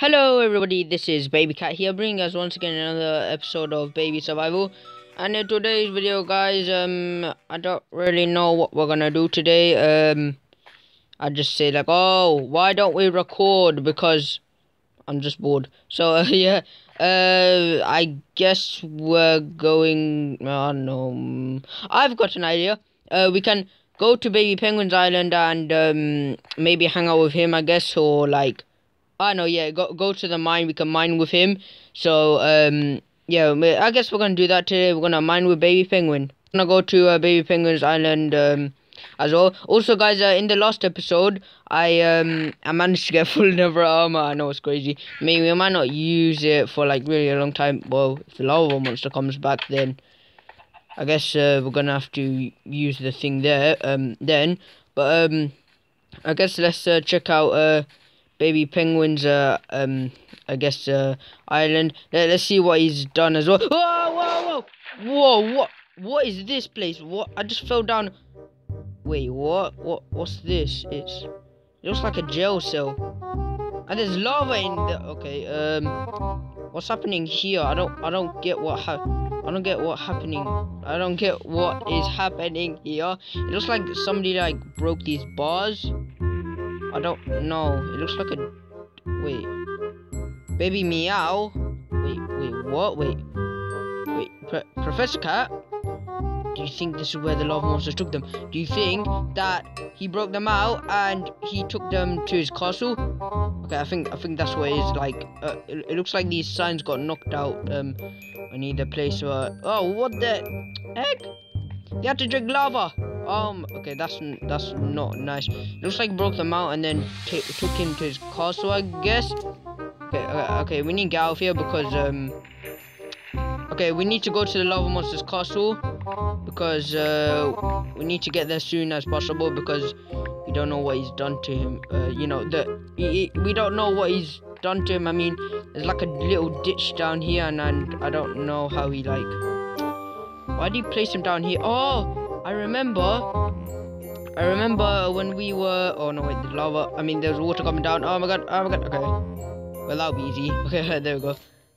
Hello everybody, this is Baby Cat here, bringing us once again another episode of Baby Survival. And in today's video, guys, um, I don't really know what we're gonna do today. Um, I just say like, oh, why don't we record? Because I'm just bored. So uh, yeah, uh, I guess we're going. I oh no, I've got an idea. Uh, we can go to Baby Penguin's Island and um maybe hang out with him, I guess, or like I know, yeah, go go to the mine. We can mine with him. So, um, yeah, I guess we're gonna do that today. We're gonna mine with Baby Penguin. We're gonna go to uh, Baby Penguin's island um, as well. Also, guys, uh, in the last episode, I um I managed to get full never armor. I know it's crazy. Maybe we might not use it for like really a long time. Well, if the lava monster comes back, then I guess uh, we're gonna have to use the thing there. Um, then, but um, I guess let's uh, check out uh baby penguin's uh um I guess uh island. Let, let's see what he's done as well. Whoa whoa whoa whoa what what is this place? What I just fell down. Wait what what what's this? It's it looks like a jail cell. And there's lava in the okay um what's happening here? I don't I don't get what ha I don't get what happening. I don't get what is happening here. It looks like somebody like broke these bars. I don't know. It looks like a... Wait. Baby Meow? Wait, wait, what? Wait. Wait, Pro Professor Cat? Do you think this is where the lava monsters took them? Do you think that he broke them out and he took them to his castle? Okay, I think I think that's what it is. Like, uh, it, it, looks like these signs got knocked out. Um, I need a place where. Oh, what the heck? They had to drink lava. Um, okay, that's that's not nice. Looks like broke them out and then took him to his castle, I guess. Okay, okay, okay, we need to get out of here because um. Okay, we need to go to the lava monster's castle because uh, we need to get there as soon as possible because we don't know what he's done to him. Uh, you know, the he, he, we don't know what he's done to him. I mean, there's like a little ditch down here, and, and I don't know how he like. Why did he place him down here? Oh, I remember, I remember when we were, oh no wait, the lava, I mean there's water coming down, oh my god, oh my god, okay. Well that'll be easy, okay, there we go.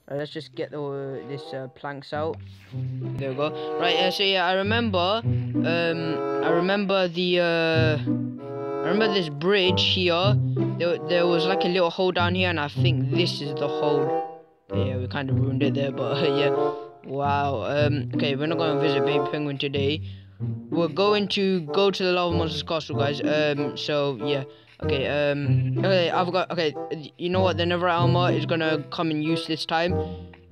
Right, let's just get the, uh, this uh, planks out. There we go. Right, uh, so yeah, I remember, um, I remember the, uh, I remember this bridge here. There, there was like a little hole down here, and I think this is the hole. Yeah, we kind of ruined it there, but yeah. Wow. Um. Okay, we're not going to visit Baby Penguin today we're going to go to the lava monsters castle guys. Um so yeah. Okay um okay i've got okay you know what? The never armor is gonna come in use this time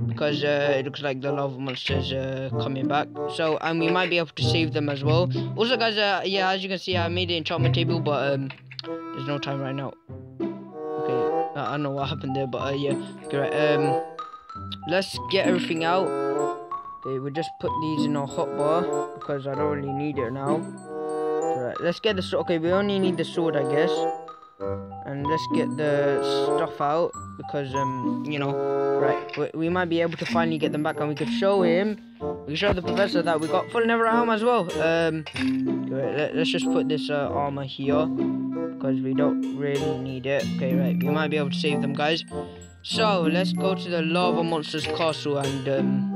because uh, it looks like the lava monsters uh, coming back. So and we might be able to save them as well. Also guys uh, yeah as you can see i made the enchantment table but um there's no time right now. Okay i don't know what happened there but uh, yeah. Okay right um let's get everything out Okay, we'll just put these in our hotbar because I don't really need it now. Right, let's get the sword. Okay, we only need the sword, I guess. And let's get the stuff out because, um, you know, right, we, we might be able to finally get them back and we could show him, we can show the professor that we got full never at home as well. Um, right, let, us just put this uh, armor here because we don't really need it. Okay, right, we might be able to save them, guys. So, let's go to the lava monster's castle and, um,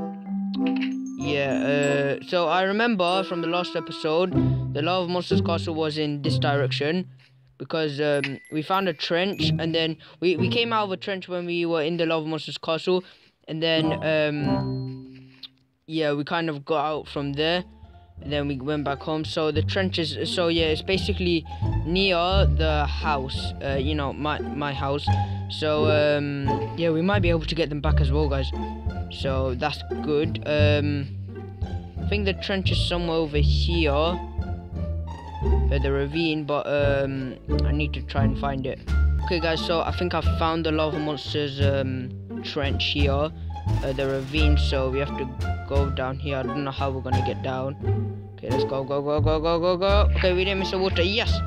yeah, uh, so I remember from the last episode, the Lava Monsters Castle was in this direction because um, we found a trench and then we, we came out of a trench when we were in the Lava Monsters Castle and then, um, yeah, we kind of got out from there and then we went back home. So the trench is, so yeah, it's basically near the house, uh, you know, my, my house. So, um, yeah, we might be able to get them back as well, guys. So that's good. Um, I think the trench is somewhere over here. Uh, the ravine, but um, I need to try and find it. Okay, guys, so I think I found the lava monster's um, trench here, uh, the ravine. So we have to go down here. I don't know how we're gonna get down. Okay, let's go, go, go, go, go, go, go. Okay, we didn't miss the water. Yes.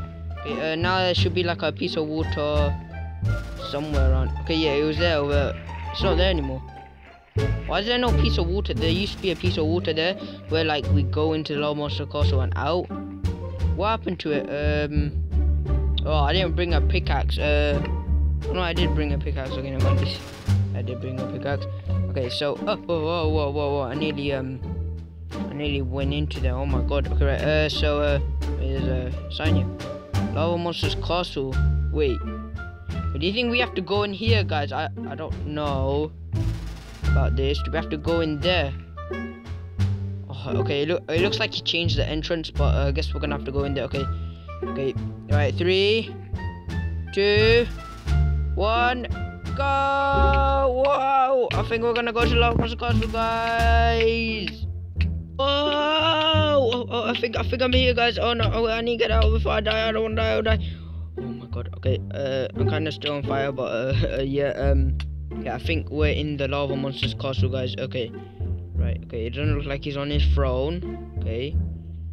Okay, uh, now there should be like a piece of water somewhere around. Okay, yeah, it was there, but it's not there anymore. Why is there no piece of water? There used to be a piece of water there where like we go into the Lava Monster Castle and out. What happened to it? Um Oh I didn't bring a pickaxe. Uh No, I did bring a pickaxe. Okay, never mind. I did bring a pickaxe. Okay, so oh, whoa, whoa, whoa, whoa, whoa! I nearly um, I nearly went into there. Oh my god. Okay, right. Uh, so uh, there's a sign here. Lava Monster's Castle. Wait. Do you think we have to go in here, guys? I I don't know about this. Do we have to go in there? Oh, okay. It, look, it looks like he changed the entrance, but uh, I guess we're gonna have to go in there. Okay. Okay. All right. Three, two, one, go! Whoa! I think we're gonna go to Monster Castle, guys. Oh, oh, oh, I think I think I'm here, guys. Oh no! Oh, I need to get out before I die. I don't want to die. I'll die. Oh my god. Okay. Uh, I'm kind of still on fire, but uh, yeah. Um, yeah. I think we're in the lava monster's castle, guys. Okay. Right. Okay. It doesn't look like he's on his throne. Okay.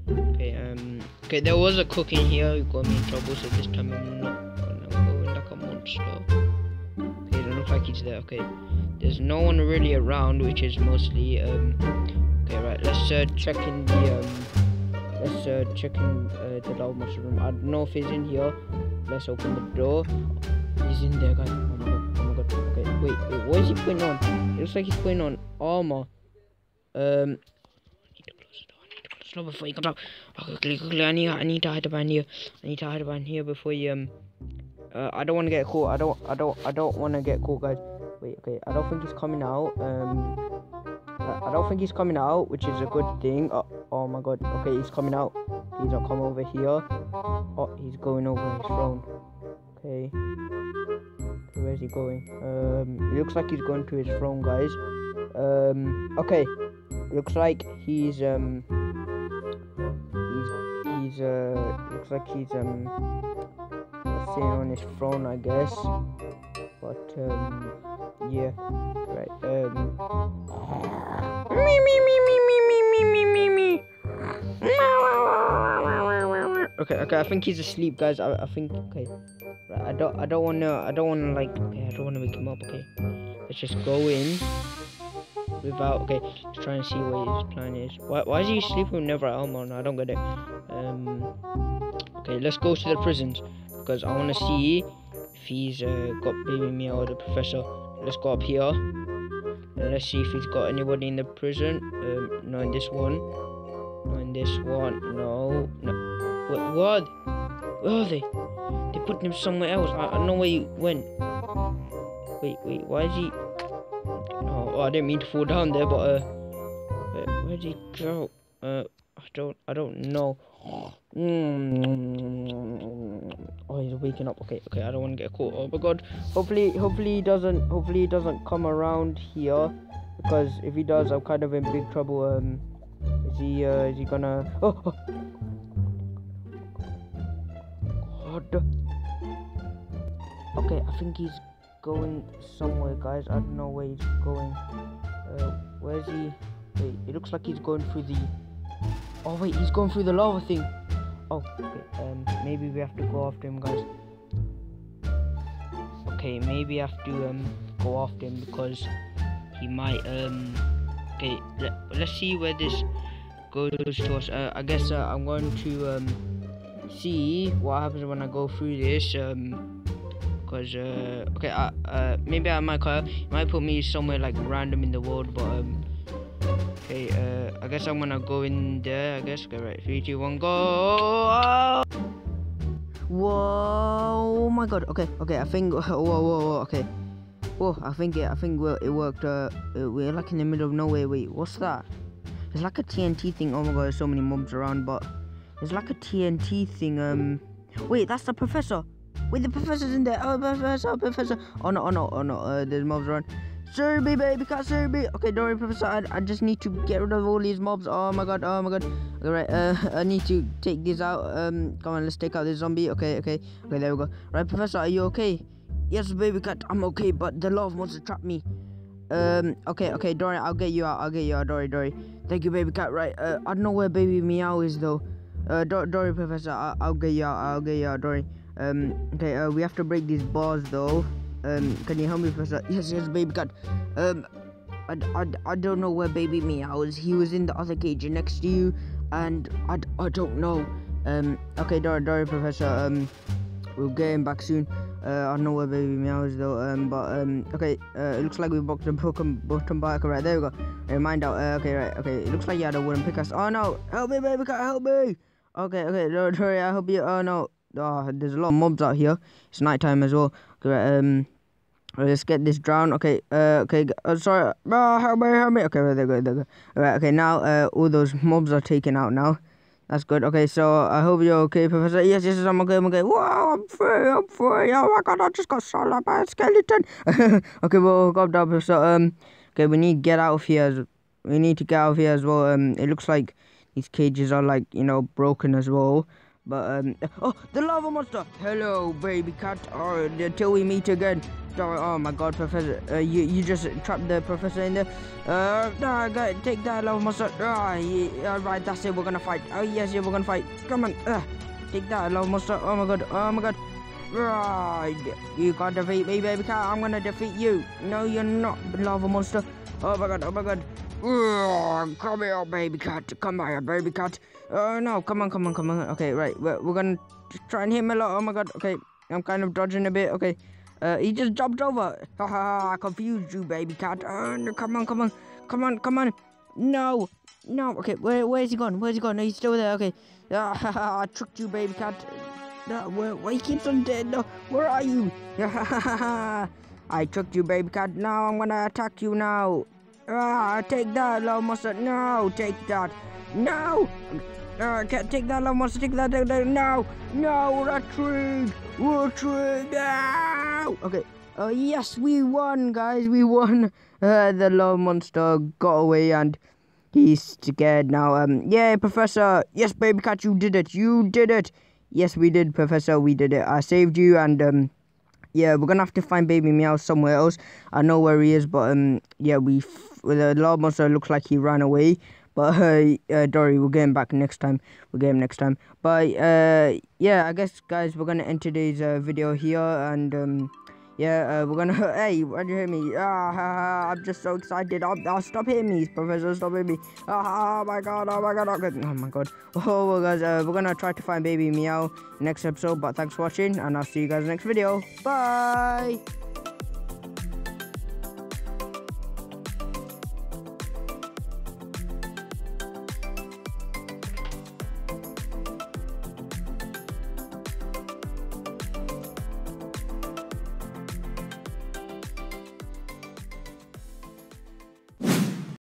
Okay. Um. Okay. There was a cook in here who got me in trouble, so this time I'm not gonna go in like a monster. Okay. It doesn't look like he's there. Okay. There's no one really around, which is mostly um Okay, right. Let's uh, check in the um. Let's uh, check in uh, the lava monster room. I don't know if he's in here. Let's open the door. He's in there, guys. Wait. Wait. What is he putting on? It looks like he's putting on armor. Um. Before he comes out. Okay, quickly, quickly. I need. I need to hide behind here. I need to hide behind here before he um. Uh, I don't want to get caught. I don't. I don't. I don't want to get caught, guys. Wait. Okay. I don't think he's coming out. Um. I don't think he's coming out, which is a good thing. Oh, oh my god. Okay, he's coming out. He's not coming over here. Oh, he's going over his throne. Okay. Where's he going? Um, it looks like he's going to his throne, guys. Um, okay. Looks like he's um. He's he's uh. Looks like he's um. Sitting on his throne, I guess. But um. Yeah. Right. Um. Me me me me me me me me me me. Okay, okay. I think he's asleep, guys. I, I think. Okay. I don't. I don't wanna. I don't wanna like. Okay. I don't wanna wake him up. Okay. Let's just go in. Without. Okay. Let's try and see what his plan is. Why? Why is he sleeping with never armor on? I don't get it. Um. Okay. Let's go to the prisons because I wanna see if he's uh, got baby Meow or the professor. Let's go up here. And let's see if he's got anybody in the prison. Um, no, in this one. No, in this one. No. No. Wait, what? Where are they? They put him somewhere else. I, I know where he went. Wait, wait. Why is he? Oh, oh I didn't mean to fall down there, but uh, where, where'd he go? Uh, I don't. I don't know. Mm. Oh, he's waking up. Okay, okay. I don't want to get caught. Oh my god. Hopefully, hopefully he doesn't. Hopefully he doesn't come around here, because if he does, I'm kind of in big trouble. Um, is he? Uh, is he gonna? Oh. oh. Okay, I think he's going somewhere, guys. I don't know where he's going. Uh, where's he? Wait, it looks like he's going through the. Oh wait, he's going through the lava thing. Oh, okay. Um, maybe we have to go after him, guys. Okay, maybe I have to um go after him because he might um. Okay, let, let's see where this goes to us. Uh, I guess uh, I'm going to um see what happens when I go through this um because uh okay uh, uh maybe I might might put me somewhere like random in the world but um okay uh I guess I'm gonna go in there I guess. Okay right three two one go! Oh! whoa oh my god okay okay I think whoa whoa whoa okay. Whoa I think it I think it worked uh we're like in the middle of nowhere wait what's that? It's like a TNT thing oh my god there's so many mobs around but there's like a TNT thing. Um, wait, that's the professor. Wait, the professor's in there. Oh, professor, professor. Oh no, oh no, oh no. Uh, there's mobs around. Serby, baby, can't Serby. Okay, don't worry, professor. I, I just need to get rid of all these mobs. Oh my god, oh my god. All right, uh, I need to take these out. Um, come on, let's take out this zombie. Okay, okay, okay. There we go. Right, professor, are you okay? Yes, baby cat, I'm okay, but the love wants to trap me. Um, okay, okay, Dory, I'll get you out. I'll get you out, Dory, Dory. Thank you, baby cat. Right, uh, I don't know where baby meow is though. Uh, Dory, Professor, I'll, I'll, get you out. I'll get you out, Dory. Um, okay, uh, we have to break these bars though. Um, can you help me, Professor? Yes, yes, baby cat. Um, I, I, I don't know where baby meow is. He was in the other cage next to you, and I, I don't know. Um, okay, Dory, Dory, Professor. Um, we'll get him back soon. Uh, I don't know where Baby Meow is though. Um, but um, okay. Uh, it looks like we booked a broken button back. Right there we go. Hey, mind out. Uh, okay, right. Okay. It looks like you had a wooden pickaxe. Oh no! Help me, baby cat! Help me! Okay, okay. Don't worry. I hope you. Oh no. Oh, there's a lot of mobs out here. It's nighttime as well. Okay, right, um. Let's get this drown. Okay, uh, okay, uh, sorry. Oh, help me, help me. Okay, right, there go, there go. Alright, okay, now, uh, all those mobs are taken out now. That's good. Okay, so I hope you're okay, Professor. Yes, yes, I'm okay, I'm okay. Wow, I'm free, I'm free. Oh my god, I just got shot by a skeleton. okay, well, down, Professor. Um, okay, we need to get out of here. We need to get out of here as well. Um, it looks like these cages are like, you know, broken as well. But, um, oh, the lava monster. Hello, baby cat. Oh, until we meet again. Oh my god, Professor. Uh, you you just trapped the Professor in there. Uh, no, take that lava monster. Oh, yeah, alright, that's it. We're gonna fight. Oh, yes, yeah, we're gonna fight. Come on. Uh, take that lava monster. Oh my god. Oh my god. Right. You to defeat me, baby cat. I'm gonna defeat you. No, you're not, lava monster. Oh my god. Oh my god. Come here, baby cat. Come here, baby cat. Oh, no. Come on, come on, come on. Okay, right. We're, we're gonna try and hit him a lot. Oh, my God. Okay. I'm kind of dodging a bit. Okay. Uh, he just jumped over. Ha ha, I confused you, baby cat. Uh, come on, come on. Come on, come on. No. No. Okay, where, where's he gone? Where's he gone? No, he's still there. Okay. Uh, ha ha, I tricked you, baby cat. No, where, where he keeps on dead. No, where are you? I tricked you, baby cat. Now I'm gonna attack you now. Ah, take that, lava monster. No, take that. No. Uh, can't take that, lava monster. Take that, take that. No, no, retreat, retreat. No. Okay. Uh, yes, we won, guys. We won. Uh, the lava monster got away and he's scared now. Um, yeah, Professor. Yes, baby cat, you did it. You did it. Yes, we did, Professor. We did it. I saved you and um yeah, we're gonna have to find Baby Meow somewhere else. I know where he is, but um, yeah, we the lava monster looks like he ran away. But uh, uh, Dory, we'll get him back next time. We'll get him next time. But uh, yeah, I guess guys, we're gonna end today's uh, video here, and um, yeah, uh, we're gonna. Hey, why'd you hit me? Ah, I'm just so excited. I'll, I'll stop hitting me, Professor. Stop hitting me. Ah, oh my god. Oh my god. Oh, oh my god. Oh, well, guys, uh, we're gonna try to find Baby Meow next episode. But thanks for watching, and I'll see you guys next video. Bye.